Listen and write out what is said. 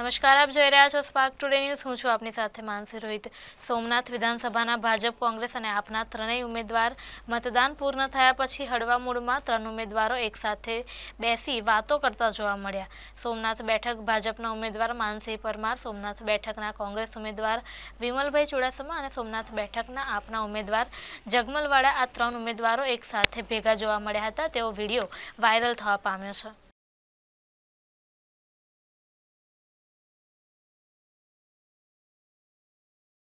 નમસ્કાર, આપ જોઈ રહ્યા છો સ્પાર્ક ટુડે ન્યૂઝ હું છું આપની સાથે માનસી રોહિત. સોમનાથ વિધાનસભાના ભાજપ, કોંગ્રેસ અને આપના ત્રણેય ઉમેદવાર મતદાન પૂર્ણ થયા પછી હળવા મૂળમાં ત્રણ ઉમેદવારો એકસાથે બેસી વાતો કરતા જોવા મળ્યા. સોમનાથ બેઠક ભાજપના ઉમેદવાર માનસિંહ પરમાર, સોમનાથ બેઠકના કોંગ્રેસ ઉમેદવાર વિમલભાઈ ચુડાસમા અને સોમનાથ બેઠકના આપના ઉમેદવાર જગમલવાળા આ ત્રણ ઉમેદવારો એકસાથે ભેગા જોવા મળ્યા હતા. તેવો વીડિયો વાયરલ થવા પામ્યો છે.